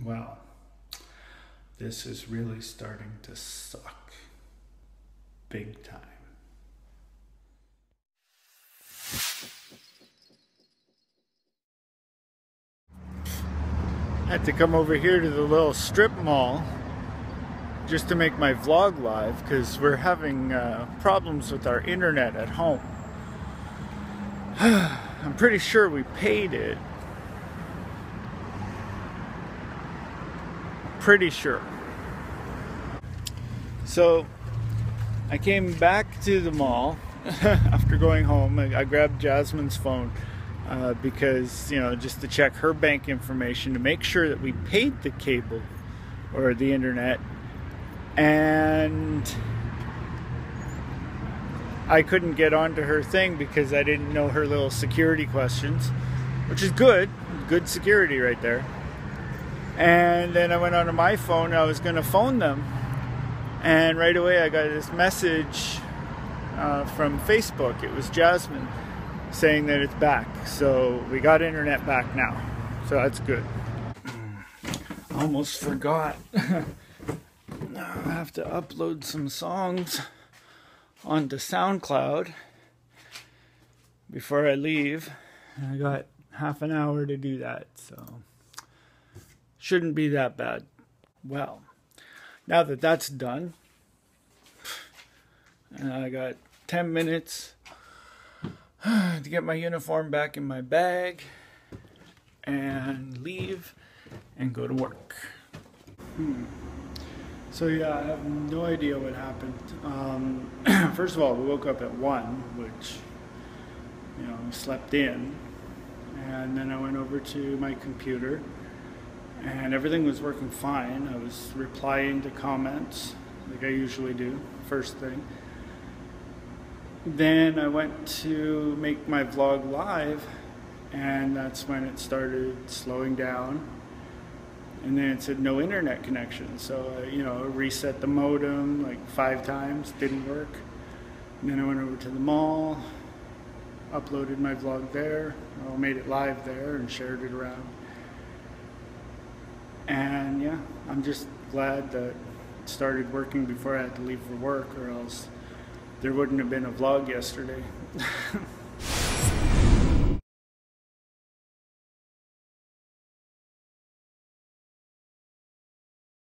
Well, this is really starting to suck. Big time. Had to come over here to the little strip mall just to make my vlog live because we're having uh, problems with our internet at home. I'm pretty sure we paid it. Pretty sure. So I came back to the mall after going home. I, I grabbed Jasmine's phone uh, because, you know, just to check her bank information to make sure that we paid the cable or the internet. And I couldn't get onto her thing because I didn't know her little security questions, which is good. Good security right there. And then I went onto my phone. and I was going to phone them. And right away I got this message uh, from Facebook. It was Jasmine saying that it's back. So we got internet back now. So that's good. Almost forgot. I have to upload some songs onto SoundCloud before I leave. And I got half an hour to do that, so shouldn't be that bad. Well, now that that's done, and I got 10 minutes to get my uniform back in my bag and leave and go to work. Hmm. So yeah, I have no idea what happened. Um, first of all, we woke up at one, which you know slept in, and then I went over to my computer, and everything was working fine. I was replying to comments like I usually do first thing. Then I went to make my vlog live, and that's when it started slowing down and then it said no internet connection. So, uh, you know, reset the modem like five times, didn't work. And then I went over to the mall, uploaded my vlog there, well, made it live there and shared it around. And yeah, I'm just glad that it started working before I had to leave for work or else there wouldn't have been a vlog yesterday.